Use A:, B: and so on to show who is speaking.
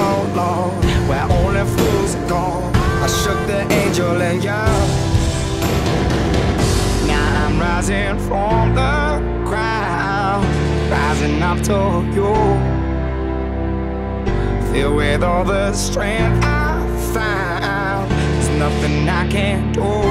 A: so long, where only fools go. I shook the angel in you. Now I'm rising from the ground, rising up to you. Filled with all the strength I found, there's nothing I can't do.